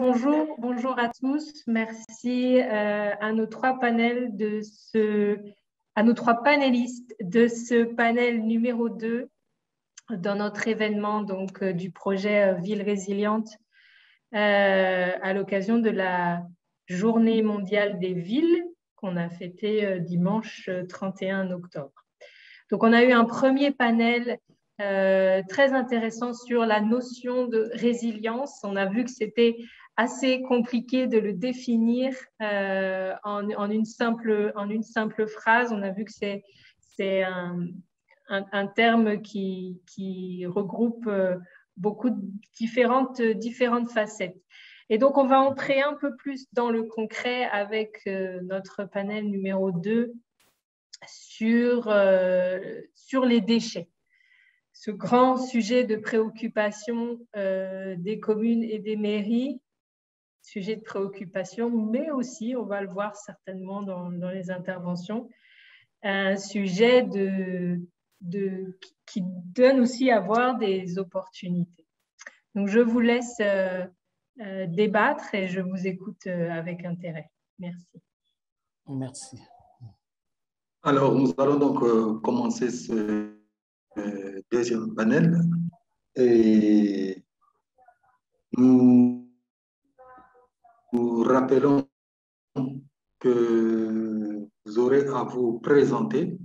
bonjour, bonjour à tous. Merci euh, à nos trois de ce, à nos trois panélistes de ce panel numéro 2 dans notre événement donc, euh, du projet euh, Ville résiliente à l'occasion de la Journée mondiale des villes qu'on a fêtée dimanche 31 octobre. Donc, on a eu un premier panel très intéressant sur la notion de résilience. On a vu que c'était assez compliqué de le définir euh, en, une simple, en une simple phrase. On a vu que c'est, c'est un, un, terme qui, qui regroupe euh, beaucoup de différentes, différentes facettes. Et donc, on va entrer un peu plus dans le concret avec euh, notre panel numéro 2 sur, sur les déchets. Ce grand sujet de préoccupation des communes et des mairies sujet de préoccupation, mais aussi, on va le voir certainement dans, les interventions, un sujet de, de, qui donne aussi à voir des opportunités. Donc, je vous laisse euh, euh, débattre et je vous écoute euh, avec intérêt. Merci. Merci. Alors, nous allons donc commencer ce deuxième panel. Et nous nous rappelons que vous aurez à vous présenter,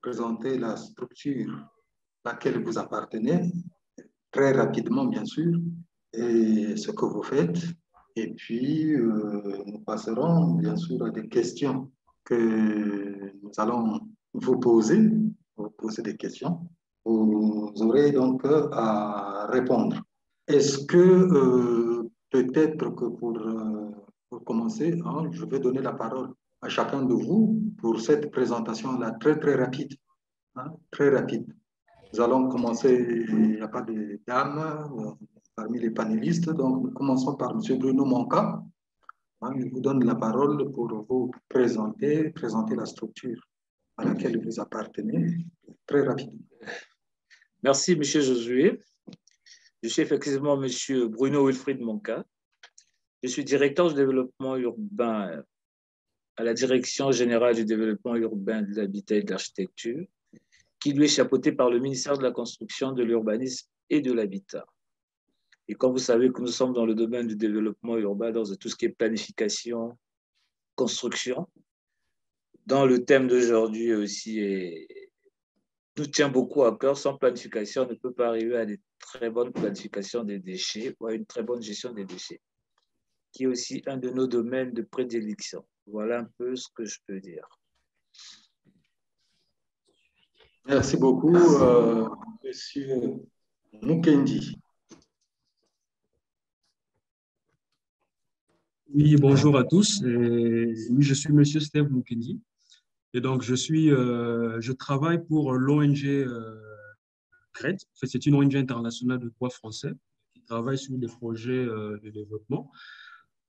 présenter la structure à laquelle vous appartenez, très rapidement bien sûr, et ce que vous faites. Et puis, euh, nous passerons bien sûr à des questions que nous allons vous poser, vous poser des questions. Vous aurez donc à répondre. Est-ce que euh, peut-être que pour euh, commencer, hein, je vais donner la parole à chacun de vous pour cette présentation-là très, très rapide. Hein, très rapide. Nous allons commencer, il n'y a pas de dames euh, parmi les panélistes, donc nous commençons par M. Bruno Monca. Hein, je vous donne la parole pour vous présenter, présenter la structure à laquelle vous appartenez très rapidement. Merci, M. Josué. Je suis effectivement M. Bruno Wilfried Monca. Je suis directeur du développement urbain à la Direction générale du développement urbain, de l'habitat et de l'architecture, qui lui est chapeauté par le ministère de la Construction, de l'Urbanisme et de l'Habitat. Et comme vous savez que nous sommes dans le domaine du développement urbain, dans tout ce qui est planification, construction, dans le thème d'aujourd'hui aussi, et nous tient beaucoup à cœur, sans planification, on ne peut pas arriver à une très bonne planification des déchets ou à une très bonne gestion des déchets qui est aussi un de nos domaines de prédilection. Voilà un peu ce que je peux dire. Merci beaucoup, euh, Monsieur Mukendi. Oui, bonjour à tous. je suis Monsieur Steve Mukendi. Et donc, je, suis, euh, je travaille pour l'ONG euh, C'est une ONG internationale de droit français qui travaille sur des projets euh, de développement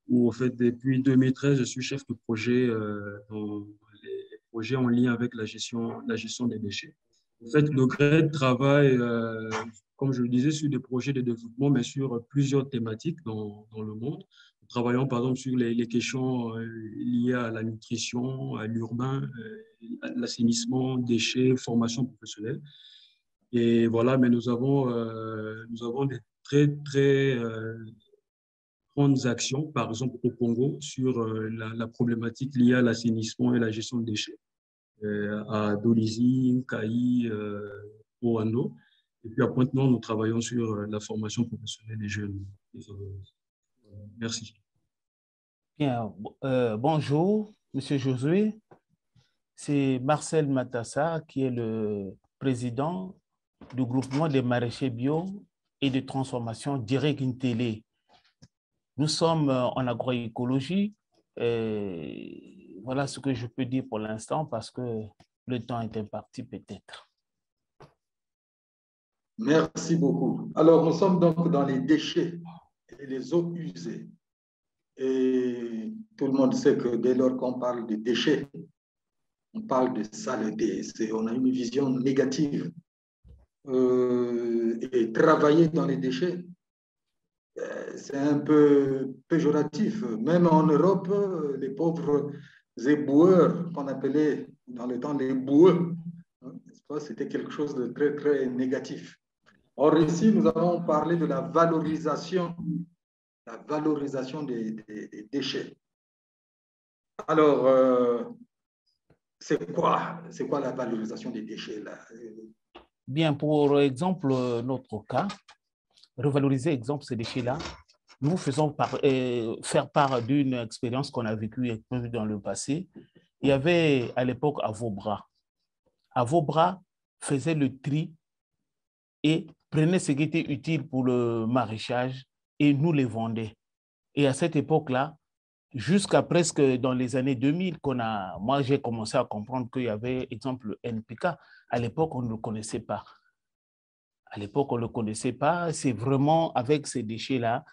où en fait, depuis 2013, je suis chef de projet euh, dans les projets en lien avec la gestion, des déchets. En fait, le GRED travaille, euh, comme je le disais, sur des projets de développement, mais sur plusieurs thématiques dans, le monde. Nous travaillons par exemple sur les, questions liées à la nutrition, à l'urbain, euh, l'assainissement, déchets, formation professionnelle. Et voilà, mais nous avons, euh, nous avons des très, très grandes actions, par exemple au Congo, sur euh, la, problématique liée à l'assainissement et la gestion de déchets, euh, à Dolisie, Kaï, euh, Oando. Et puis à Pointe-Noire, nous travaillons sur la formation professionnelle des jeunes. Merci. Bien, bonjour, Monsieur Josué. C'est Marcel Matassa qui est le président du groupement des maraîchers bio et de transformation Direct Télé. Nous sommes euh, en agroécologie. Et voilà ce que je peux dire pour l'instant parce que le temps est imparti peut-être. Merci beaucoup. Alors, nous sommes donc dans les déchets et les eaux usées. Et tout le monde sait que dès lors qu'on parle de déchets, on parle de saleté. On a une vision négative. Euh, et travailler dans les déchets, c'est un peu péjoratif. Même en Europe, les pauvres éboueurs qu'on appelait dans le temps les boueux, hein, c'était quelque chose de très, très négatif. Or, ici, nous avons parlé de la valorisation, la valorisation des, déchets. Alors, euh, c'est quoi, quoi la valorisation des déchets là? Bien, pour exemple, notre cas, revaloriser, exemple, ces déchets-là, nous faisons euh, faire part d'une expérience qu'on a vécue dans le passé. Il y avait à l'époque à vos bras. À vos bras faisait le tri et prenait ce qui était utile pour le maraîchage et nous les vendait. Et à cette époque-là, jusqu'à presque dans les années 2000, qu'on a, moi j'ai commencé à comprendre qu'il y avait, exemple, NPK. À l'époque, on ne le connaissait pas. À l'époque, on ne le connaissait pas. C'est vraiment avec ces déchets-là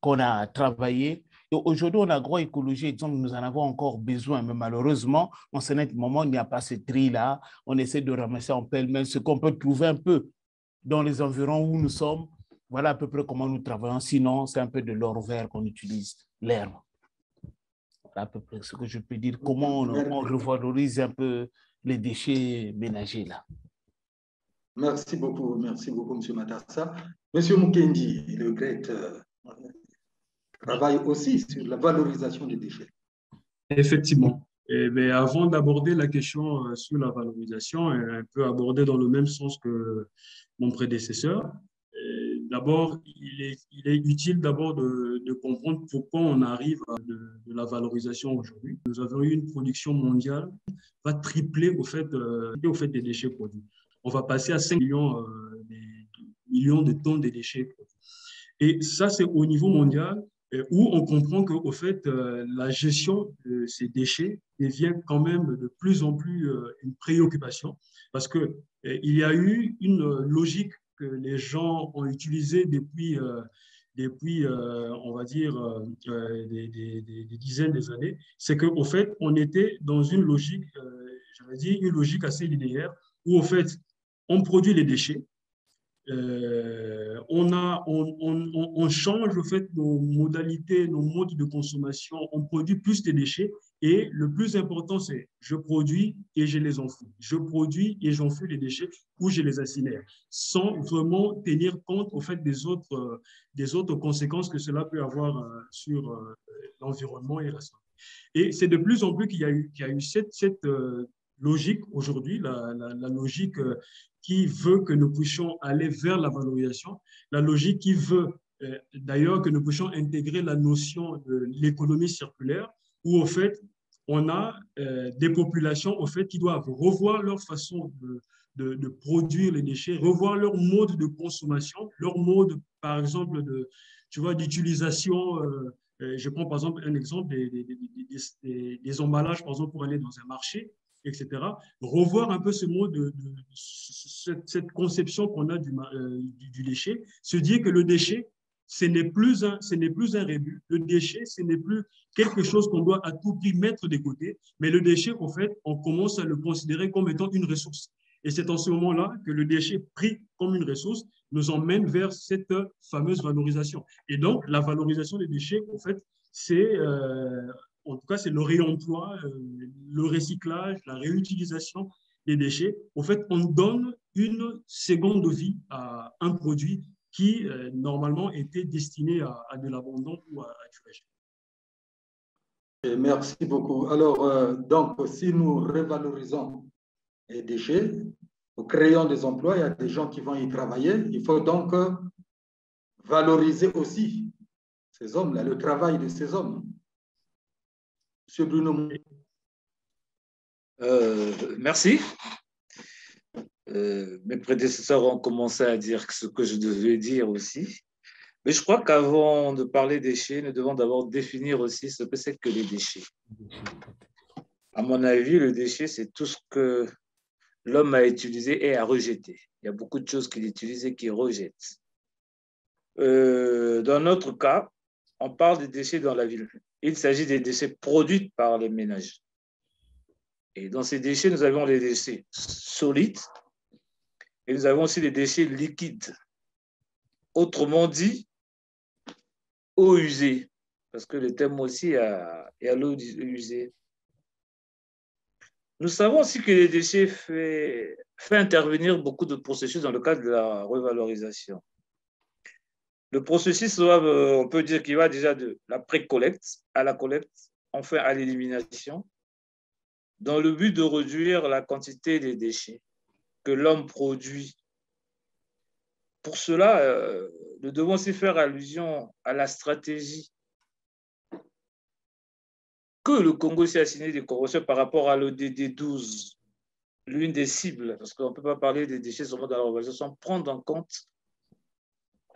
qu'on a travaillé. Et aujourd'hui, en agroécologie, exemple, nous en avons encore besoin, mais malheureusement, en ce moment, il n'y a pas ce tri-là. On essaie de ramasser en pelle-mêle ce qu'on peut trouver un peu dans les environs où nous sommes. Voilà à peu près comment nous travaillons. Sinon, c'est un peu de l'or vert qu'on utilise, l'herbe. À peu près ce que je peux dire. Comment on, on revalorise un peu les déchets ménagers là. Merci beaucoup, merci beaucoup, M. Matassa. M. Mukendi, le GRET, euh, travaille aussi sur la valorisation des déchets. Effectivement. Et, mais avant d'aborder la question euh, sur la valorisation, un peu aborder dans le même sens que mon prédécesseur, d'abord, il est, il est, utile d'abord de, comprendre pourquoi on arrive à de, la valorisation aujourd'hui. Nous avons eu une production mondiale va tripler au fait, euh, au fait des déchets produits. On va passer à 5 millions, euh, millions de tonnes de déchets. Et ça, c'est au niveau mondial où on comprend qu'au fait, euh, la gestion de ces déchets devient quand même de plus en plus euh, une préoccupation parce qu'il euh, y a eu une logique les gens ont utilisée depuis, depuis on va dire, des, des, dizaines d'années. C'est qu'au fait, on était dans une logique, j'avais dit, une logique assez linéaire où, au fait, on produit les déchets, euh, on, a, on, on, on, change en fait nos modalités, nos modes de consommation, on produit plus de déchets et le plus important c'est je produis et je les enfouis. Je produis et j'enfuis les déchets ou je les incinère sans vraiment tenir compte au fait des autres, euh, des autres conséquences que cela peut avoir euh, sur l'environnement et la santé. Et c'est de plus en plus qu'il y a eu, qu'il y a eu cette, cette logique aujourd'hui, la, la, la, logique qui veut que nous puissions aller vers la valorisation, la logique qui veut euh, d'ailleurs que nous puissions intégrer la notion de l'économie circulaire, où au fait, on a euh, des populations au fait qui doivent revoir leur façon de, de, produire les déchets, revoir leur mode de consommation, leur mode, par exemple, de, tu vois, d'utilisation. Euh, je prends par exemple un exemple des, des, des, des, emballages, par exemple, pour aller dans un marché etc. Revoir un peu ce mot de, cette, conception qu'on a euh, du, du, déchet, se dire que le déchet, ce n'est plus un, ce n'est plus un rébut. Le déchet, ce n'est plus quelque chose qu'on doit à tout prix mettre de côté, mais le déchet, en fait, on commence à le considérer comme étant une ressource. Et c'est en ce moment-là que le déchet pris comme une ressource nous emmène vers cette fameuse valorisation. Et donc, la valorisation des déchets, en fait, c'est euh, en tout cas, c'est le réemploi, euh, le recyclage, la réutilisation des déchets. En fait, on donne une seconde vie à un produit qui, euh, normalement, était destiné à, de l'abandon ou à, à du rejet. Merci beaucoup. Alors, euh, donc, si nous révalorisons les déchets, nous créons des emplois, il y a des gens qui vont y travailler. Il faut donc valoriser aussi ces hommes-là, le travail de ces hommes. Monsieur Bruno. Euh, merci. Euh, mes prédécesseurs ont commencé à dire ce que je devais dire aussi. Mais je crois qu'avant de parler déchets, nous devons d'abord définir aussi ce que c'est que les déchets. À mon avis, le déchet, c'est tout ce que l'homme a utilisé et a rejeté. Il y a beaucoup de choses qu'il utilise et qu'il rejette. Euh, dans notre cas, on parle des déchets dans la ville. Il s'agit des déchets produits par les ménages. Et dans ces déchets, nous avons les déchets solides et nous avons aussi les déchets liquides. Autrement dit, eau usée, parce que le thème aussi est à l'eau usée. Nous savons aussi que les déchets fait, fait intervenir beaucoup de processus dans le cadre de la revalorisation. Le processus, on peut dire qu'il va déjà de la pré-collecte à la collecte, enfin à l'élimination, dans le but de réduire la quantité des déchets que l'homme produit. Pour cela, euh, nous devons aussi faire allusion à la stratégie que le Congo s'est assigné des conventions par rapport à l'ODD 12, l'une des cibles, parce qu'on ne peut pas parler des déchets seulement dans la sans prendre en compte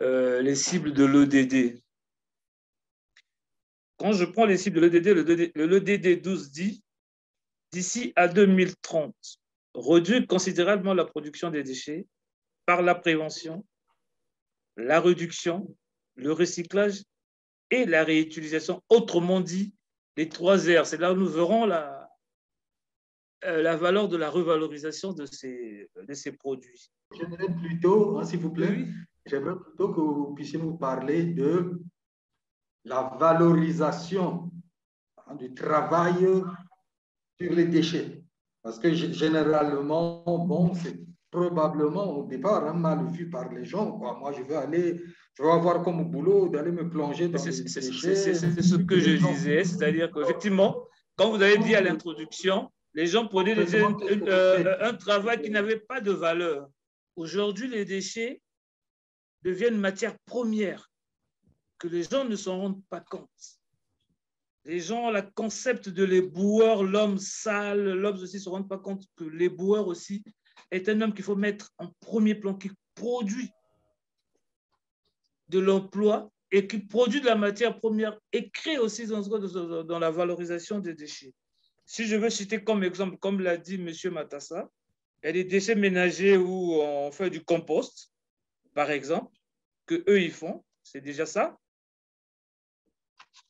euh, les cibles de l'ODD. Quand je prends les cibles de l'ODD, l'ODD 12 dit d'ici à 2030, réduire considérablement la production des déchets par la prévention, la réduction, le recyclage et la réutilisation. Autrement dit, les trois R. C'est là où nous verrons la, euh, la valeur de la revalorisation de ces, de ces produits. J'aimerais plutôt, hein, s'il vous plaît, j'aimerais plutôt que vous puissiez nous parler de la valorisation hein, du travail sur les déchets. Parce que généralement, bon, c'est probablement au départ hein, mal vu par les gens. Moi, je veux aller je vais avoir comme boulot d'aller me plonger dans. C'est ce que je disais, c'est-à-dire qu'effectivement, quand vous avez dit à l'introduction, les gens prenaient euh, un travail qui n'avait pas de valeur. Aujourd'hui, les déchets deviennent matière première que les gens ne s'en rendent pas compte. Les gens, le concept de l'éboueur, l'homme sale, l'homme aussi ne se rendent pas compte que l'éboueur aussi est un homme qu'il faut mettre en premier plan, qui produit de l'emploi et qui produit de la matière première et crée aussi dans, la valorisation des déchets. Si je veux citer comme exemple, comme l'a dit M. Matassa, il y a des déchets ménagers où on fait du compost, par exemple, que eux ils font, c'est déjà ça.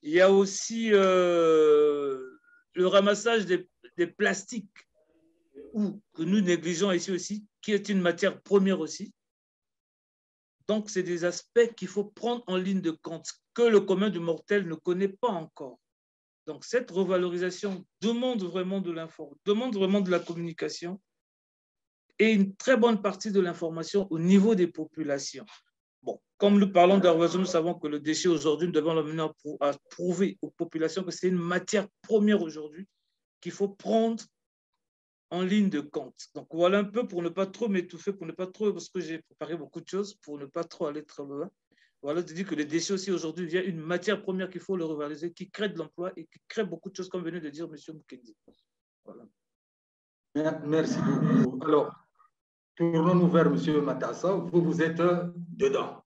Il y a aussi euh, le ramassage des, plastiques, ou que nous négligeons ici aussi, qui est une matière première aussi. Donc, c'est des aspects qu'il faut prendre en ligne de compte, que le commun du mortel ne connaît pas encore. Donc, cette revalorisation demande vraiment de l'information, demande vraiment de la communication et une très bonne partie de l'information au niveau des populations. Comme nous parlons d'arrosage, nous savons que le déchet aujourd'hui, nous devons l'amener à prouver aux populations que c'est une matière première aujourd'hui qu'il faut prendre en ligne de compte. Donc voilà un peu pour ne pas trop m'étouffer, pour ne pas trop, parce que j'ai préparé beaucoup de choses, pour ne pas trop aller trop loin. Voilà, je dis que le déchet aussi aujourd'hui vient une matière première qu'il faut le revaloriser, qui crée de l'emploi et qui crée beaucoup de choses, comme venait de dire M. Mukendi. Voilà. Merci beaucoup. Alors, tournons-nous vers M. Matassa. Vous, vous êtes dedans.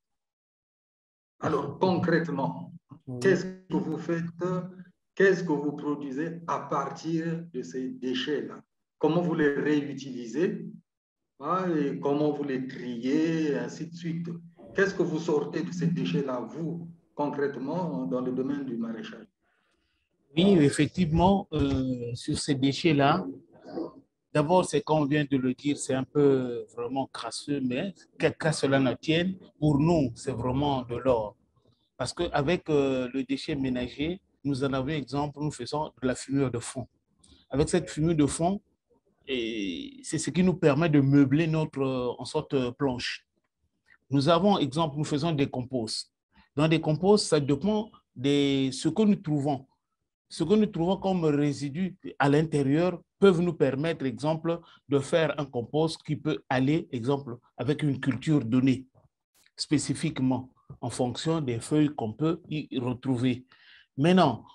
Alors, concrètement, qu'est-ce que vous faites Qu'est-ce que vous produisez à partir de ces déchets-là? Comment vous les réutilisez? Hein, et comment vous les triez, et ainsi de suite. Qu'est-ce que vous sortez de ces déchets-là, vous, concrètement, dans le domaine du maraîchage? Oui, effectivement, euh, sur ces déchets-là, d'abord, c'est comme on vient de le dire, c'est un peu vraiment crasseux, mais qu'à cela ne tienne, pour nous, c'est vraiment de l'or. Parce qu'avec euh, le déchet ménager, nous en avons exemple, nous faisons de la fumure de fond. Avec cette fumure de fond, c'est ce qui nous permet de meubler notre, en sorte, planche. Nous avons, exemple, nous faisons des composts. Dans des composts, ça dépend de ce que nous trouvons. Ce que nous trouvons comme résidus à l'intérieur peuvent nous permettre, exemple, de faire un compost qui peut aller, exemple, avec une culture donnée, spécifiquement, en fonction des feuilles qu'on peut y retrouver. Maintenant,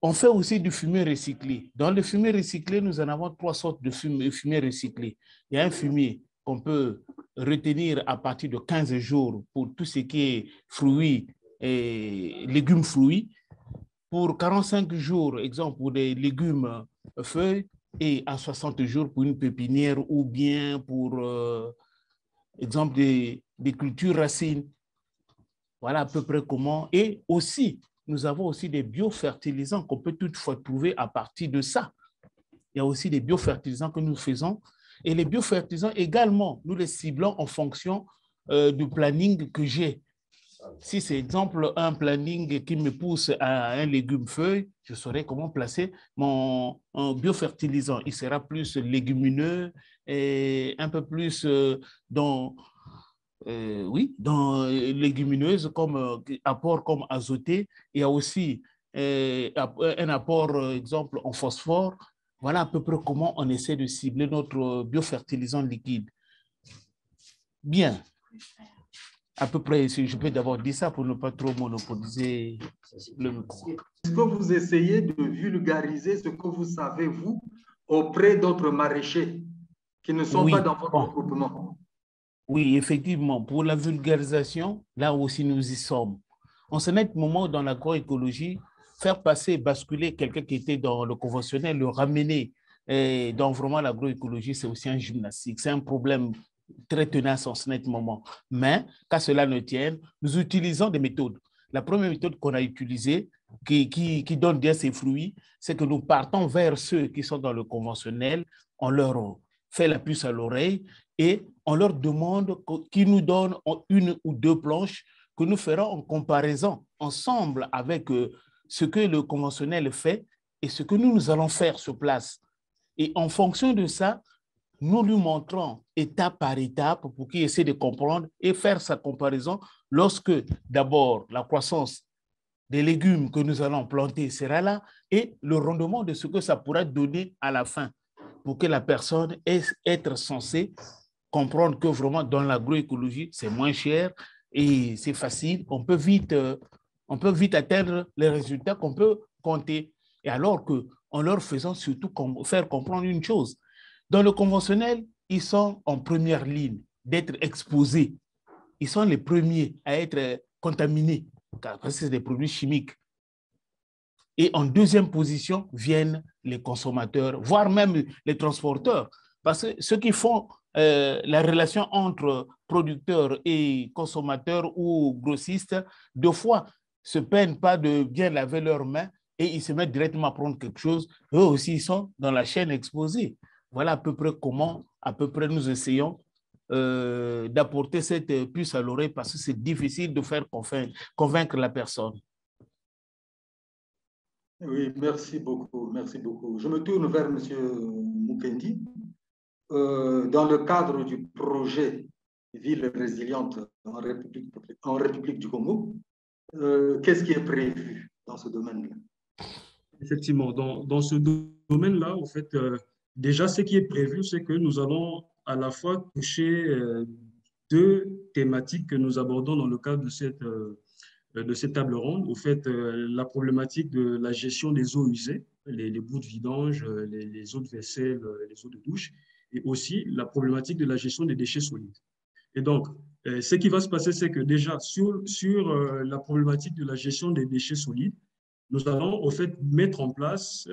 on fait aussi du fumier recyclé. Dans le fumier recyclé, nous en avons trois sortes de fumier, recyclé. Il y a un fumier qu'on peut retenir à partir de 15 jours pour tout ce qui est fruits et légumes fruits. Pour 45 jours, exemple, pour des légumes feuilles, et à 60 jours pour une pépinière ou bien pour, euh, exemple, des, des cultures racines. Voilà à peu près comment. Et aussi, nous avons aussi des biofertilisants qu'on peut toutefois trouver à partir de ça. Il y a aussi des biofertilisants que nous faisons. Et les biofertilisants également, nous les ciblons en fonction euh, du planning que j'ai. Si c'est exemple un planning qui me pousse à un légume feuille, je saurai comment placer mon, biofertilisant. Il sera plus légumineux et un peu plus euh, dans, euh, oui, dans légumineuse comme apport comme azoté. Il y a aussi un apport, exemple, en phosphore. Voilà à peu près comment on essaie de cibler notre biofertilisant liquide. Bien à peu près, je peux d'abord dire ça pour ne pas trop monopoliser le micro. Est-ce que vous essayez de vulgariser ce que vous savez, vous, auprès d'autres maraîchers qui ne sont pas dans votre regroupement Oui, effectivement. Pour la vulgarisation, là aussi nous y sommes. En ce moment dans l'agroécologie, faire passer, basculer quelqu'un qui était dans le conventionnel, le ramener et dans vraiment l'agroécologie, c'est aussi un gymnastique. C'est un problème très tenace en ce moment. Mais, qu'à cela ne tienne, nous utilisons des méthodes. La première méthode qu'on a utilisée, qui, qui, qui, donne bien ses fruits, c'est que nous partons vers ceux qui sont dans le conventionnel, on leur fait la puce à l'oreille et on leur demande qu'ils nous donnent une ou deux planches que nous ferons en comparaison ensemble avec euh, ce que le conventionnel fait et ce que nous, nous allons faire sur place. Et en fonction de ça, nous lui montrons étape par étape pour qu'il essaie de comprendre et faire sa comparaison lorsque d'abord la croissance des légumes que nous allons planter sera là et le rendement de ce que ça pourra donner à la fin pour que la personne ait être censée comprendre que vraiment dans l'agroécologie, c'est moins cher et c'est facile, on peut vite, euh, on peut vite atteindre les résultats qu'on peut compter. Et alors que en leur faisant surtout faire comprendre une chose, dans le conventionnel, ils sont en première ligne d'être exposés. Ils sont les premiers à être contaminés, que c'est des produits chimiques. Et en deuxième position viennent les consommateurs, voire même les transporteurs. Parce que ceux qui font euh, la relation entre producteurs et consommateurs ou grossistes, deux fois, se peinent pas de bien laver leurs mains et ils se mettent directement à prendre quelque chose. Eux aussi, ils sont dans la chaîne exposée. Voilà à peu près comment, à peu près, nous essayons euh, d'apporter cette puce à l'oreille parce que c'est difficile de faire convaincre, la personne. Oui, merci beaucoup, merci beaucoup. Je me tourne vers M. Mukendi. Euh, dans le cadre du projet Ville résiliente en République, en République du Congo, euh, qu'est-ce qui est prévu dans ce domaine-là? Effectivement, dans, dans ce domaine-là, en fait, Déjà, ce qui est prévu, c'est que nous allons à la fois toucher euh, deux thématiques que nous abordons dans le cadre de cette, euh, de cette table ronde. Au fait, euh, la problématique de la gestion des eaux usées, les, bouts de vidange, les, eaux de vaisselle, les eaux de douche, et aussi la problématique de la gestion des déchets solides. Et donc, ce qui va se passer, c'est que déjà, sur, sur la problématique de la gestion des déchets solides, nous allons au fait mettre en place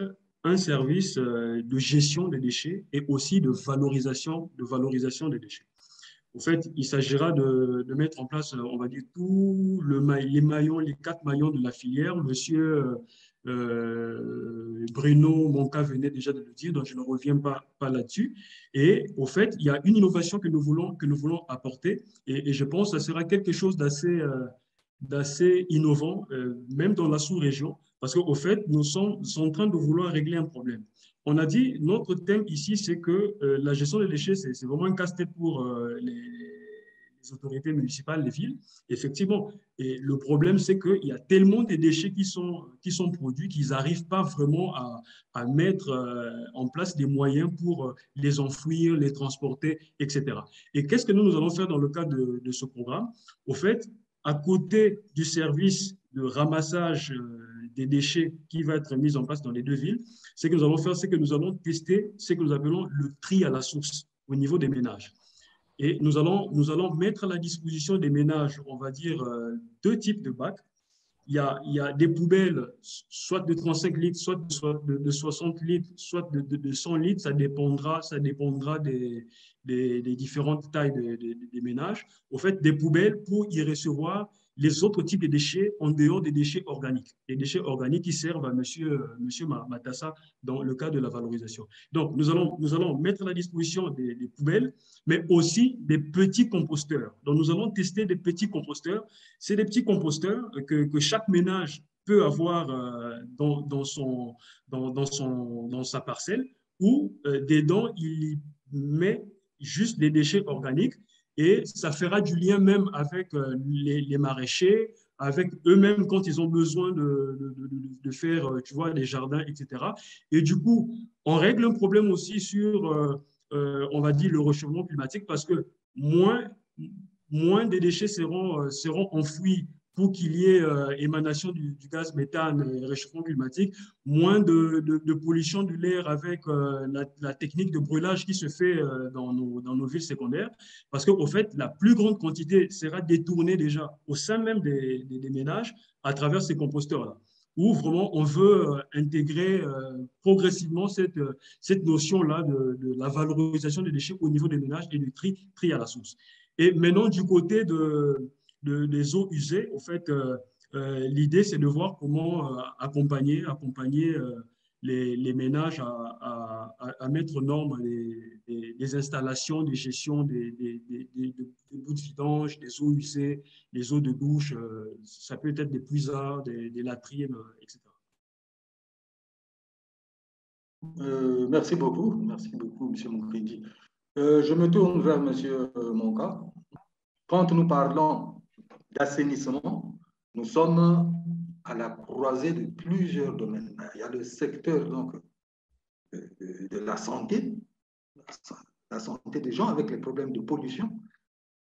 un service euh, de gestion des déchets et aussi de valorisation, de valorisation des déchets. En fait, il s'agira de, mettre en place, on va dire, tous le, les maillons, les quatre maillons de la filière. Monsieur euh, Bruno Monca venait déjà de le dire, donc je ne reviens pas, là-dessus. Et au fait, il y a une innovation que nous voulons, que nous voulons apporter et, je pense que ce sera quelque chose euh, d'assez innovant, même dans la sous-région, parce qu'au fait, nous sommes en train de vouloir régler un problème. On a dit, notre thème ici, c'est que euh, la gestion des déchets, c'est vraiment un casse-tête pour euh, les, autorités municipales, les villes. Effectivement. Et le problème, c'est qu'il y a tellement de déchets qui sont, qui sont produits qu'ils n'arrivent pas vraiment à, mettre euh, en place des moyens pour les enfouir, les transporter, etc. Et qu'est-ce que nous, nous allons faire dans le cadre de ce programme? Au fait, à côté du service de ramassage des déchets qui va être mis en place dans les deux villes, ce que nous allons faire, c'est que nous allons tester ce que nous appelons le tri à la source au niveau des ménages. Et nous allons, nous allons mettre à la disposition des ménages, on va dire, euh, deux types de bacs. Il y, a, il y a des poubelles, soit de 35 litres, soit de, de 60 litres, soit de, de, 100 litres. Ça dépendra, ça dépendra des, des, des différentes tailles des ménages. Au fait, des poubelles pour y recevoir les autres types de déchets en dehors des déchets organiques. Les déchets organiques qui servent à monsieur, monsieur Matassa dans le cas de la valorisation. Donc, nous allons, nous allons mettre à la disposition des, poubelles, mais aussi des petits composteurs. Donc, nous allons tester des petits composteurs. C'est des petits composteurs que, que chaque ménage peut avoir euh, dans, son, dans, son, dans sa parcelle, où euh, dedans, il met juste des déchets organiques et ça fera du lien même avec euh, les, maraîchers, avec eux-mêmes quand ils ont besoin de, faire, euh, tu vois, des jardins, etc. Et du coup, on règle un problème aussi sur, euh, on va dire, le réchauffement climatique parce que moins, moins de déchets seront, seront enfouis pour qu'il y ait euh, émanation du, gaz méthane et réchauffement climatique, moins de, de, pollution de l'air avec euh, la, technique de brûlage qui se fait euh, dans, nos, dans, nos, villes secondaires, parce qu'au fait, la plus grande quantité sera détournée déjà au sein même des, des, ménages à travers ces composteurs-là, où vraiment on veut intégrer progressivement cette, cette notion-là de, de, la valorisation des déchets au niveau des ménages et du tri, tri à la source. Et maintenant, du côté de, des eaux usées, au fait, euh, euh, l'idée, c'est de voir comment euh, accompagner, accompagner les, ménages à, mettre aux normes des, installations de gestion des, bouts de vidange, des eaux usées, des eaux de douche. ça peut être des puisards, des, latrines, etc. merci beaucoup, merci beaucoup, M. Moukrendi. je me tourne vers M. Monka. Quand nous parlons d'assainissement, nous sommes à la croisée de plusieurs domaines. Il y a le secteur donc, de, la santé, la santé des gens avec les problèmes de pollution.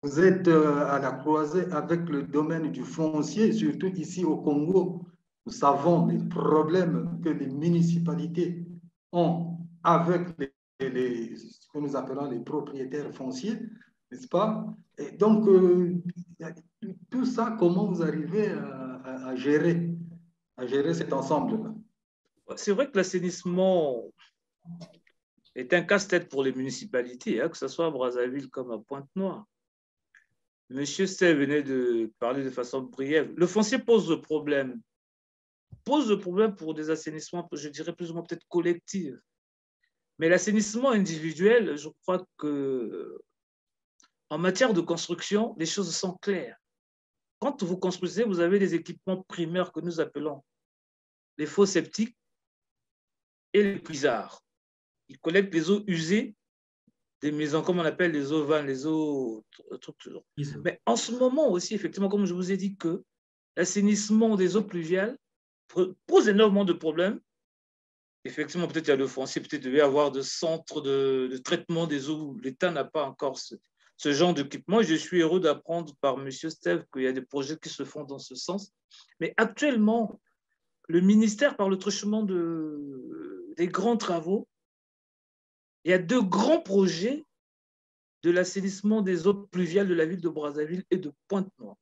Vous êtes euh, à la croisée avec le domaine du foncier, surtout ici au Congo. Nous savons les problèmes que les municipalités ont avec les, ce que nous appelons les propriétaires fonciers, n'est-ce pas? Et donc, euh, tout ça, comment vous arrivez à, gérer, cet ensemble-là? C'est vrai que l'assainissement est un casse-tête pour les municipalités, hein, que ce soit à Brazzaville comme à Pointe-Noire. Monsieur Stey venait de parler de façon brève. Le foncier pose le problème. Pose le problème pour des assainissements, je dirais plus ou moins peut-être collectifs. Mais l'assainissement individuel, je crois que en matière de construction, les choses sont claires. Quand vous construisez, vous avez des équipements primaires que nous appelons les faux sceptiques et les puisards. Ils collectent les eaux usées des maisons, comme on appelle les eaux vannes, les eaux. Mais en ce moment aussi, effectivement, comme je vous ai dit que l'assainissement des eaux pluviales pose énormément de problèmes. Effectivement, peut-être il y a le foncier, peut-être il devait y avoir de centres de, de traitement des eaux. L'État n'a pas encore ce genre d'équipement. Je suis heureux d'apprendre par M. Steve qu'il y a des projets qui se font dans ce sens. Mais actuellement, le ministère, par le truchement de, des grands travaux, il y a deux grands projets de l'assainissement des eaux pluviales de la ville de Brazzaville et de Pointe-Noire,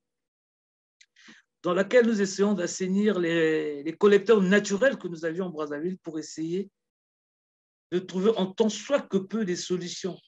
dans laquelle nous essayons d'assainir les, les, collecteurs naturels que nous avions en Brazzaville pour essayer de trouver en tant soit que peu des solutions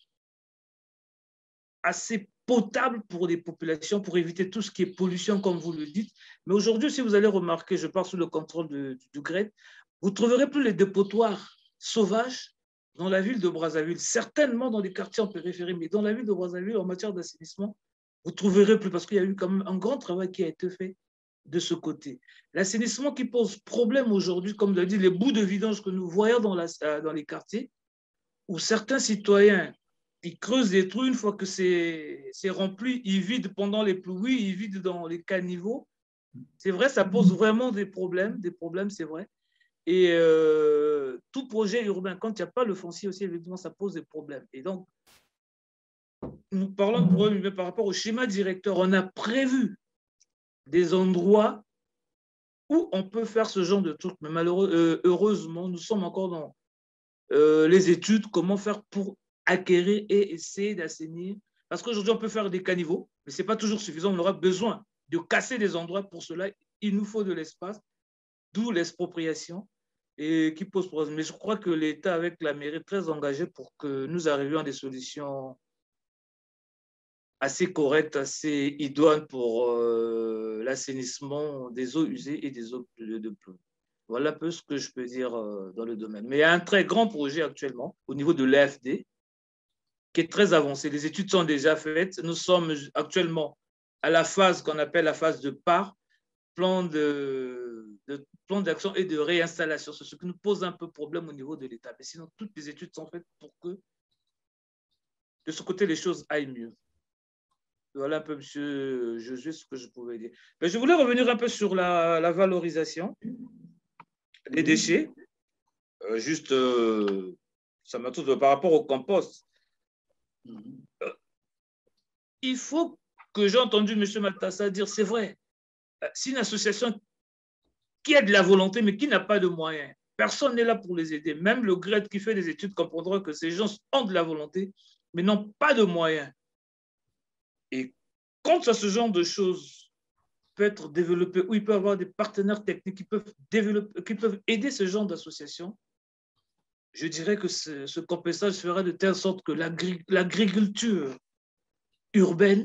assez potable pour les populations, pour éviter tout ce qui est pollution, comme vous le dites. Mais aujourd'hui, si vous allez remarquer, je parle sous le contrôle de, du GRET, vous ne trouverez plus les dépotoirs sauvages dans la ville de Brazzaville, certainement dans les quartiers en périphérie, mais dans la ville de Brazzaville, en matière d'assainissement, vous ne trouverez plus parce qu'il y a eu quand même un grand travail qui a été fait de ce côté. L'assainissement qui pose problème aujourd'hui, comme l'a dit, les bouts de vidange que nous voyons dans, la, dans les quartiers, où certains citoyens ils creusent des trous, une fois que c'est rempli, ils vident pendant les pluies, ils vident dans les caniveaux. C'est vrai, ça pose vraiment des problèmes, des problèmes, c'est vrai. Et euh, tout projet urbain, quand il n'y a pas le foncier aussi, évidemment, ça pose des problèmes. Et donc, nous parlons de problème par rapport au schéma directeur. On a prévu des endroits où on peut faire ce genre de trucs. Mais malheureusement, euh, heureusement, nous sommes encore dans euh, les études, comment faire pour acquérir et essayer d'assainir. Parce qu'aujourd'hui, on peut faire des caniveaux, mais ce n'est pas toujours suffisant. On aura besoin de casser des endroits. Pour cela, il nous faut de l'espace, d'où l'expropriation et qui pose problème. Mais je crois que l'État, avec la mairie, est très engagé pour que nous arrivions à des solutions assez correctes, assez idoines pour euh, l'assainissement des eaux usées et des eaux de pluie. Voilà un peu ce que je peux dire euh, dans le domaine. Mais il y a un très grand projet actuellement au niveau de l'AFD qui est très avancé. Les études sont déjà faites. Nous sommes actuellement à la phase qu'on appelle la phase de part, plan de, plan d'action et de réinstallation. C'est ce qui nous pose un peu problème au niveau de l'État. Mais sinon, toutes les études sont faites pour que de ce côté, les choses aillent mieux. Voilà un peu, monsieur Josué, ce que je pouvais dire. Mais je voulais revenir un peu sur la, la valorisation des déchets. Euh, juste, euh, ça m'a tout par rapport au compost. Il faut que j'ai entendu M. Matassa dire, c'est vrai, si une association qui a de la volonté mais qui n'a pas de moyens, personne n'est là pour les aider. Même le GRED qui fait des études comprendra que ces gens ont de la volonté mais n'ont pas de moyens. Et quand ce genre de choses peut être développé, où il peut y avoir des partenaires techniques qui peuvent, développer, qui peuvent aider ce genre d'association, je dirais que ce, ce compensage fera de telle sorte que l'agriculture urbaine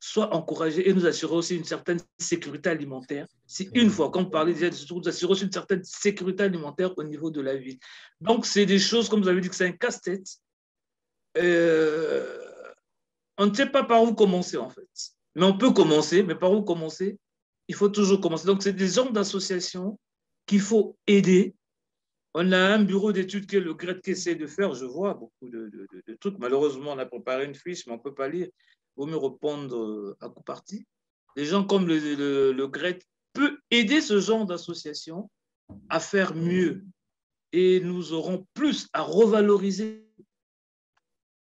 soit encouragée et nous assurer aussi une certaine sécurité alimentaire. Si une fois qu'on parlait déjà de nous assurer aussi une certaine sécurité alimentaire au niveau de la ville. Donc, c'est des choses, comme vous avez dit, que c'est un casse-tête. Euh, on ne sait pas par où commencer, en fait. Mais on peut commencer, mais par où commencer? Il faut toujours commencer. Donc, c'est des genres d'associations qu'il faut aider. On a un bureau d'études qui est le GRET essaie de faire. Je vois beaucoup de, trucs. Malheureusement, on a préparé une fiche, mais on ne peut pas lire. Vaut mieux répondre euh, à coup parti. Des gens comme le, le, le GRET peut aider ce genre d'association à faire mieux. Et nous aurons plus à revaloriser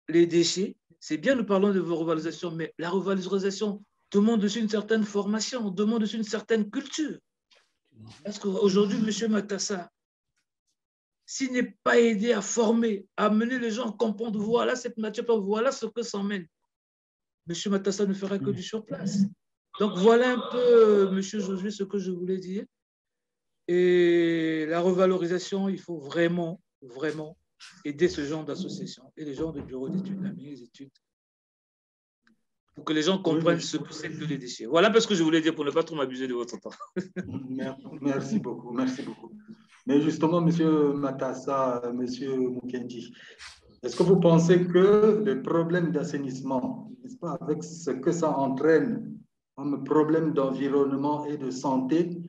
les déchets c'est bien, nous parlons de revalorisation, mais la revalorisation demande aussi une certaine formation, demande aussi une certaine culture. Parce qu'aujourd'hui, M. Matassa, s'il n'est pas aidé à former, à amener les gens à comprendre, voilà cette matière, voilà ce que ça mène, M. Matassa ne fera que du surplace. Donc voilà un peu, M. Josué, ce que je voulais dire. Et la revalorisation, il faut vraiment, vraiment aider ce genre d'association et les gens de bureaux d'études, les études, pour que les gens comprennent ce que c'est que les déchets. Voilà parce que je voulais dire pour ne pas trop m'abuser de votre temps. merci beaucoup, merci beaucoup. Mais justement, Monsieur Matassa, Monsieur Mukendi, est-ce que vous pensez que le problème d'assainissement, n'est-ce pas, avec ce que ça entraîne comme problème d'environnement et de santé,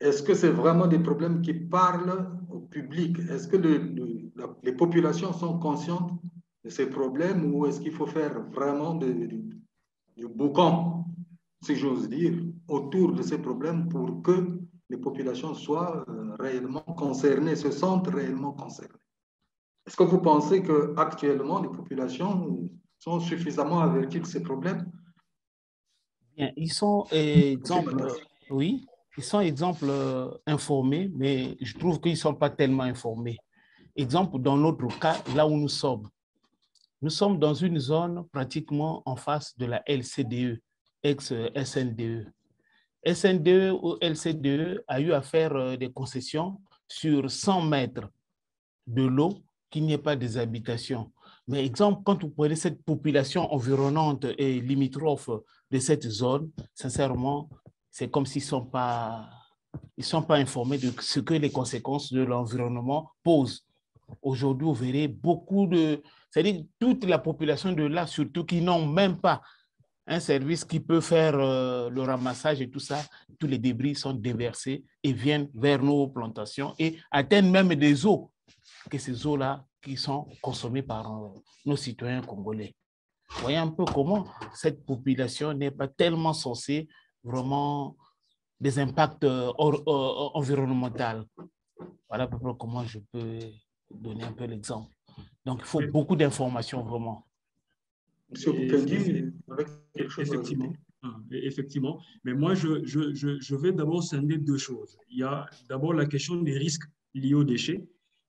est-ce que c'est vraiment des problèmes qui parlent au public? Est-ce que les populations sont conscientes de ces problèmes ou est-ce qu'il faut faire vraiment du boucan, si j'ose dire, autour de ces problèmes pour que les populations soient euh, réellement concernées, se sentent réellement concernées Est-ce que vous pensez qu'actuellement, les populations sont suffisamment averties de ces problèmes? Bien, ils sont, exemple, oui, ils sont, exemple, euh, informés, mais je trouve qu'ils ne sont pas tellement informés. Exemple, dans notre cas, là où nous sommes, nous sommes dans une zone pratiquement en face de la LCDE, ex-SNDE. SNDE ou LCDE a eu à faire euh, des concessions sur 100 mètres de l'eau qu'il n'y ait pas des habitations. Mais exemple, quand vous prenez cette population environnante et limitrophe de cette zone, sincèrement, c'est comme s'ils ne sont, pas, sont pas informés de ce que les conséquences de l'environnement posent. Aujourd'hui, vous verrez beaucoup de... C'est-à-dire toute la population de là, surtout qui n'ont même pas un service qui peut faire euh, le ramassage et tout ça, tous les débris sont déversés et viennent vers nos plantations et atteignent même des eaux, que ces eaux-là qui sont consommées par euh, nos citoyens congolais. Voyez un peu comment cette population n'est pas tellement censée vraiment des impacts euh, environnementaux. Voilà à peu près comment je peux donner un peu l'exemple. Donc, il faut beaucoup d'informations vraiment. Monsieur Boukendi, avec quelque chose effectivement, ah, effectivement. Mais moi, je, je, je vais d'abord scinder deux choses. Il y a d'abord la question des risques liés aux déchets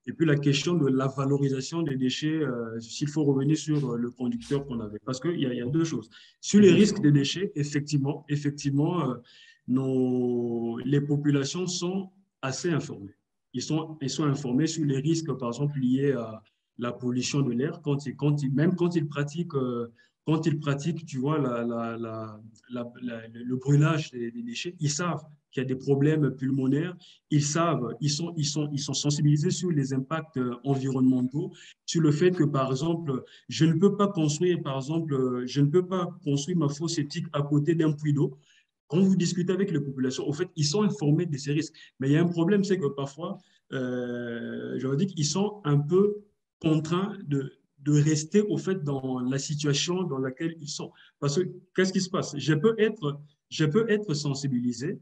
et puis la question de la valorisation des déchets, euh, s'il faut revenir sur euh, le conducteur qu'on avait. Parce qu'il y, y, a deux choses. Sur les risques des déchets, effectivement, effectivement euh, nos, les populations sont assez informées. Ils sont, ils sont informés sur les risques, par exemple, liés à la pollution de l'air, quand, quand même quand ils pratiquent quand ils pratiquent, tu vois, le brûlage des, déchets, ils savent qu'il y a des problèmes pulmonaires, ils savent, ils sont, ils, sont, ils sont sensibilisés sur les impacts euh, environnementaux, sur le fait que, par exemple, je ne peux pas construire, par exemple, je ne peux pas construire ma fosse sceptique à côté d'un puits d'eau. Quand vous discutez avec les populations, au fait, ils sont informés de ces risques. Mais il y a un problème, c'est que parfois, euh, je veux dire qu'ils sont un peu contraints de, de rester au fait dans la situation dans laquelle ils sont. Parce que qu'est-ce qui se passe? Je peux être, je peux être sensibilisé,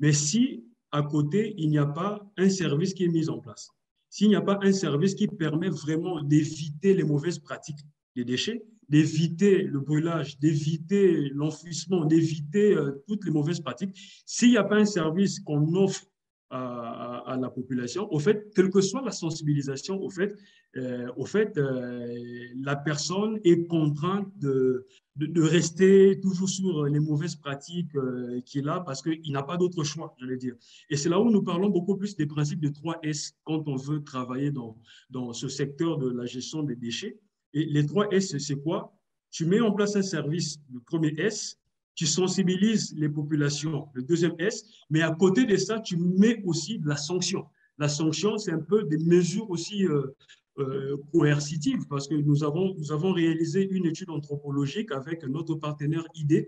mais si à côté, il n'y a pas un service qui est mis en place, s'il n'y a pas un service qui permet vraiment d'éviter les mauvaises pratiques des déchets, d'éviter le brûlage, d'éviter l'enfouissement, d'éviter euh, toutes les mauvaises pratiques, s'il n'y a pas un service qu'on offre à, la population. Au fait, quelle que soit la sensibilisation, au fait, euh, au fait euh, la personne est contrainte de, de, rester toujours sur les mauvaises pratiques euh, qu'il a parce qu'il n'a pas d'autre choix, je vais dire. Et c'est là où nous parlons beaucoup plus des principes de 3S quand on veut travailler dans, dans ce secteur de la gestion des déchets. Et les 3S, c'est quoi? Tu mets en place un service, le premier S, tu sensibilises les populations, le deuxième S, mais à côté de ça, tu mets aussi la sanction. La sanction, c'est un peu des mesures aussi euh, euh, coercitives, parce que nous avons, nous avons réalisé une étude anthropologique avec notre partenaire ID,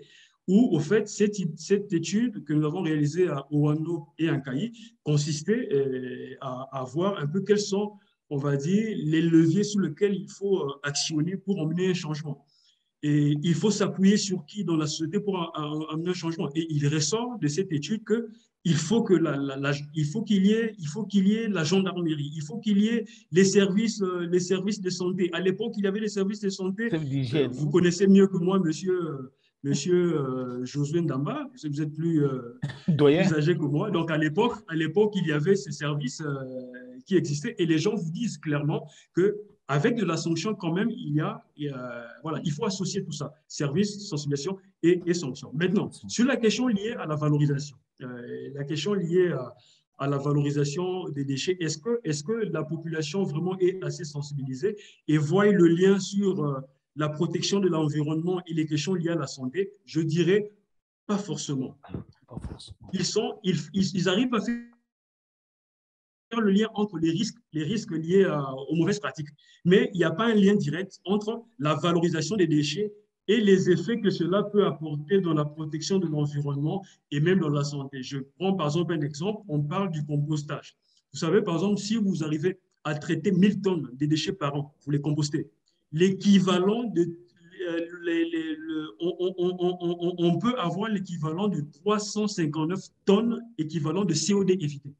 où, au fait, cette, étude que nous avons réalisée à Oano et à Caï consistait euh, à, à voir un peu quels sont, on va dire, les leviers sur lesquels il faut actionner pour emmener un changement. Et il faut s'appuyer sur qui dans la société pour amener un changement. Et il ressort de cette étude que il faut que la, il faut qu'il y ait il faut qu'il y ait la gendarmerie, il faut qu'il y ait les services euh, les services de santé. À l'époque, il y avait les services de santé. Euh, vous connaissez mieux que moi, monsieur. Monsieur euh, Josué Ndamba, vous êtes plus, plus âgé que moi. Donc à l'époque, à l'époque, il y avait ces services qui existaient et les gens vous disent clairement que avec de la sanction quand même, il y a, voilà, il faut associer tout ça, service, sensibilisation et, et sanction. Maintenant, sur la question liée à la valorisation, euh, la question liée à, la valorisation des déchets, est-ce que, est que la population vraiment est assez sensibilisée? Et voit le lien sur euh, la protection de l'environnement et les questions liées à la santé Je dirais pas forcément. Ils, sont, ils, ils arrivent à faire le lien entre les risques, les risques liés aux mauvaises pratiques. Mais il n'y a pas un lien direct entre la valorisation des déchets et les effets que cela peut apporter dans la protection de l'environnement et même dans la santé. Je prends par exemple un exemple, on parle du compostage. Vous savez, par exemple, si vous arrivez à traiter 1000 tonnes de déchets par an, vous les compostez, l'équivalent de... Euh, on, peut avoir l'équivalent de 359 tonnes équivalent de CO2 évité.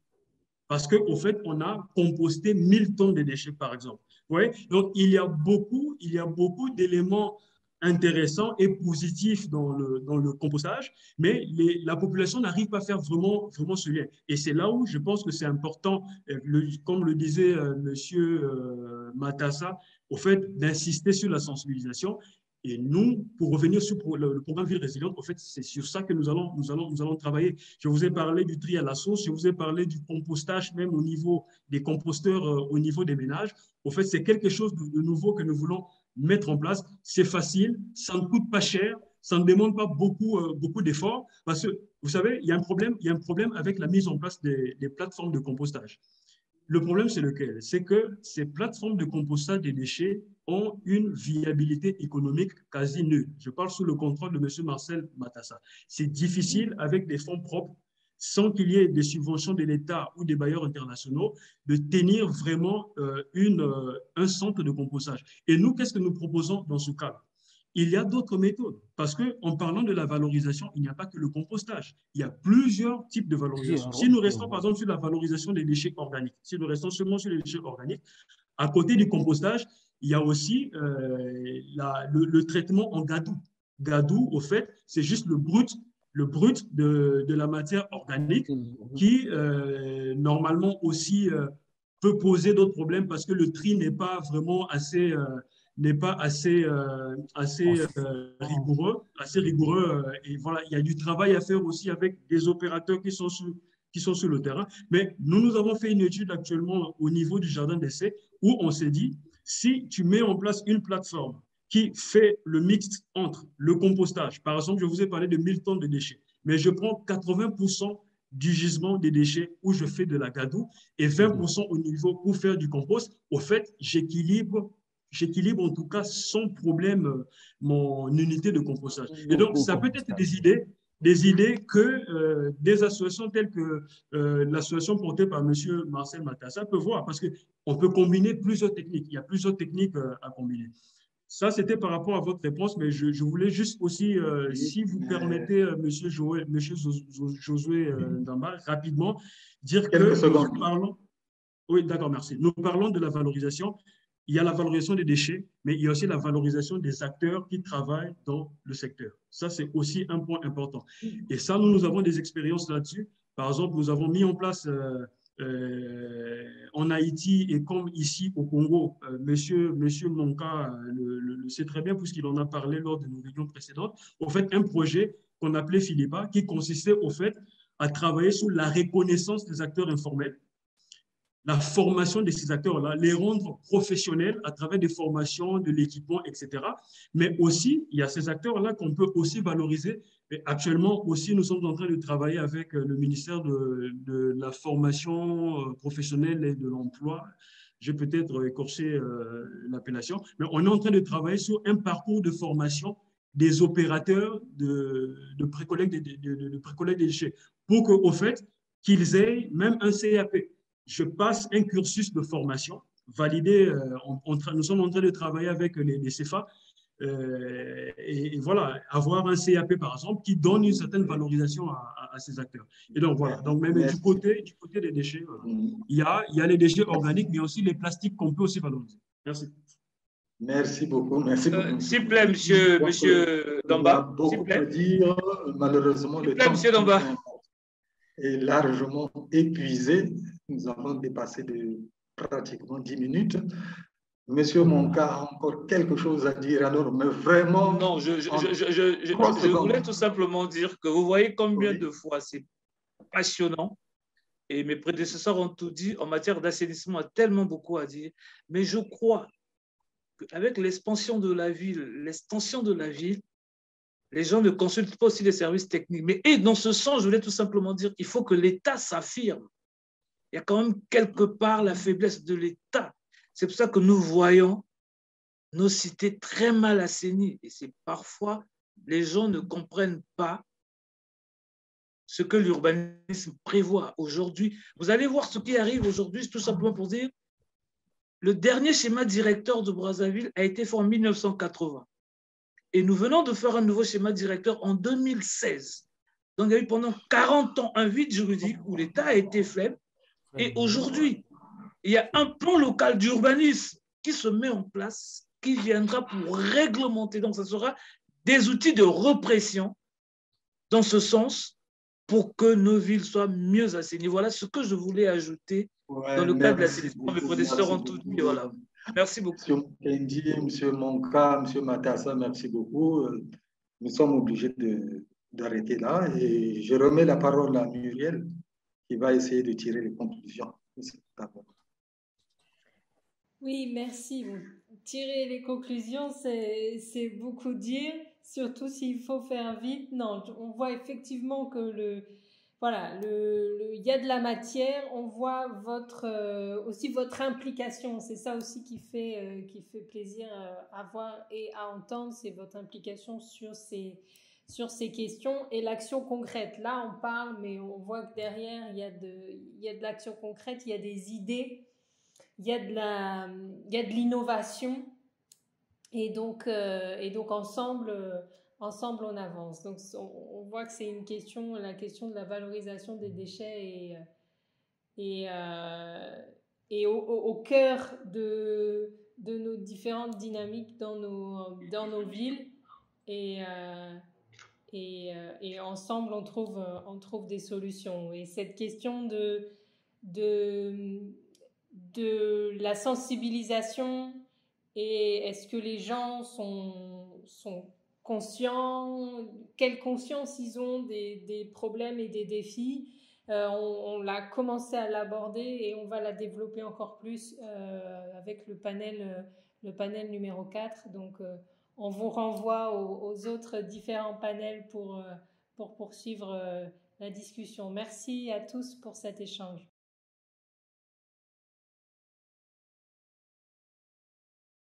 Parce qu'au fait, on a composté 1000 tonnes de déchets, par exemple. Ouais? Donc, il y a beaucoup, beaucoup d'éléments intéressants et positifs dans le, dans le compostage, mais la population n'arrive pas à faire vraiment, vraiment ce lien. Et c'est là où je pense que c'est important, euh, comme le disait euh, Monsieur euh, Matassa, au fait d'insister sur la sensibilisation et nous, pour revenir sur le, programme Ville Résiliente, en fait, c'est sur ça que nous allons, nous, allons, nous allons travailler. Je vous ai parlé du tri à la sauce, je vous ai parlé du compostage même au niveau des composteurs, euh, au niveau des ménages. En fait, c'est quelque chose de, nouveau que nous voulons mettre en place. C'est facile, ça ne coûte pas cher, ça ne demande pas beaucoup, euh, beaucoup d'efforts parce que, vous savez, il y, a un problème, il y a un problème avec la mise en place des, des plateformes de compostage. Le problème, c'est lequel? C'est que ces plateformes de compostage des déchets ont une viabilité économique quasi nulle. Je parle sous le contrôle de M. Marcel Matassa. C'est difficile avec des fonds propres, sans qu'il y ait des subventions de l'État ou des bailleurs internationaux, de tenir vraiment euh, une, euh, un centre de compostage. Et nous, qu'est-ce que nous proposons dans ce cadre? Il y a d'autres méthodes. Parce qu'en parlant de la valorisation, il n'y a pas que le compostage. Il y a plusieurs types de valorisation. Si nous restons par exemple sur la valorisation des déchets organiques, si nous restons seulement sur les déchets organiques, à côté du compostage, il y a aussi euh, le, traitement en gadou. Gadou, au fait, c'est juste le brut, le brut de, de la matière organique qui, euh, normalement aussi, euh, peut poser d'autres problèmes parce que le tri n'est pas vraiment assez n'est pas assez, assez rigoureux, assez rigoureux. Et voilà, il y a du travail à faire aussi avec des opérateurs qui sont sur, qui sont sur le terrain. Mais nous, nous avons fait une étude actuellement au niveau du jardin d'essai où on s'est dit, si tu mets en place une plateforme qui fait le mix entre le compostage. Par exemple, je vous ai parlé de 1000 tonnes de déchets, mais je prends 80% du gisement des déchets où je fais de la gadoue et 20% au niveau pour faire du compost. Au fait, j'équilibre j'équilibre en tout cas sans problème euh, mon unité de compostage. Et donc, ça peut être des idées, des idées que euh, des associations telles que euh, l'association portée par M. Marcel Matassa peut voir, parce qu'on peut combiner plusieurs techniques. Il y a plusieurs techniques à combiner. Ça, c'était par rapport à votre réponse, mais je, voulais juste aussi, euh, si vous permettez, euh, Monsieur, Joël, Monsieur Josué euh, rapidement, dire que nous parlons. Oui, d'accord, merci. Nous parlons de la valorisation. Il y a la valorisation des déchets, mais il y a aussi la valorisation des acteurs qui travaillent dans le secteur. Ça, c'est aussi un point important. Et ça, nous, nous avons des expériences là-dessus. Par exemple, nous avons mis en place euh, euh, en Haïti et comme ici au Congo, euh, monsieur, monsieur Monka euh, le, sait très bien puisqu'il en a parlé lors de nos réunions précédentes, au fait, un projet qu'on appelait Philippa qui consistait au fait à travailler sur la reconnaissance des acteurs informels la formation de ces acteurs-là, les rendre professionnels à travers des formations, de l'équipement, etc. Mais aussi, il y a ces acteurs-là qu'on peut aussi valoriser. Et actuellement aussi, nous sommes en train de travailler avec euh, le ministère de, la formation euh, professionnelle et de l'emploi. J'ai peut-être écorché euh, l'appellation, mais on est en train de travailler sur un parcours de formation des opérateurs de, de de, de, de des déchets pour fait, qu'ils aient même un CAP je passe un cursus de formation validé. Euh, nous sommes en train de travailler avec les, les CFA. Euh, et, voilà, avoir un CAP par exemple qui donne une certaine valorisation à, ces acteurs. Et donc voilà, donc même du côté, du côté des déchets, il, y a, il y a les déchets organiques, mais aussi les plastiques qu'on peut aussi valoriser. Merci. Merci beaucoup. Merci euh, beaucoup. S'il vous plaît, monsieur, monsieur Damba. Beaucoup à dire, malheureusement, le temps monsieur Damba. est largement épuisé. Nous avons dépassé de pratiquement 10 minutes. Monsieur Monka a encore quelque chose à dire, alors, mais vraiment. Non, je, je, je, je voulais tout simplement dire que vous voyez combien de fois c'est passionnant. Et mes prédécesseurs ont tout dit en matière d'assainissement, a tellement beaucoup à dire. Mais je crois qu'avec l'expansion de la ville, l'extension de la ville, les gens ne consultent pas aussi les services techniques. Mais et dans ce sens, je voulais tout simplement dire qu'il faut que l'État s'affirme il y a quand même quelque part la faiblesse de l'État. C'est pour ça que nous voyons nos cités très mal assainies. Et c'est parfois, les gens ne comprennent pas ce que l'urbanisme prévoit aujourd'hui. Vous allez voir ce qui arrive aujourd'hui, tout simplement pour dire, le dernier schéma directeur de Brazzaville a été fait en 1980. Et nous venons de faire un nouveau schéma directeur en 2016. Donc il y a eu pendant 40 ans un vide juridique où l'État a été faible et aujourd'hui, il y a un plan local d'urbanisme qui se met en place, qui viendra pour réglementer. Donc, ce sera des outils de répression dans ce sens pour que nos villes soient mieux assainies. Voilà ce que je voulais ajouter dans le cadre de l'assainissement. Mes professeurs ont tout dit. Voilà. Merci beaucoup. Monsieur Kendi, Monsieur Monka, Monsieur Matassa, merci beaucoup. Nous sommes obligés d'arrêter là et je remets la parole à Muriel qui va essayer de tirer les conclusions. Oui, merci. Tirer les conclusions, c'est beaucoup dire, surtout s'il faut faire vite. Non, on voit effectivement que le, voilà, le, il y a de la matière. On voit votre euh, aussi votre implication. C'est ça aussi qui fait euh, qui fait plaisir euh, à voir et à entendre. C'est votre implication sur ces sur ces questions et l'action concrète. Là, on parle, mais on voit que derrière, il y a de, de l'action concrète, il y a des idées, il y a de l'innovation. Et donc, euh, et donc ensemble, euh, ensemble, on avance. Donc, on, voit que c'est une question, la question de la valorisation des déchets et, et, euh, et au, au, cœur de, de nos différentes dynamiques dans nos, dans nos villes. Et, et, euh, et, ensemble on trouve, euh, on trouve des solutions. Et cette question de, de, de la sensibilisation et est-ce que les gens sont, sont conscients, quelle conscience ils ont des, des problèmes et des défis, euh, on, on l'a commencé à l'aborder et on va la développer encore plus avec le panel, le panel numéro 4. Donc on vous renvoie aux, autres différents panels pour, pour poursuivre la discussion. Merci à tous pour cet échange.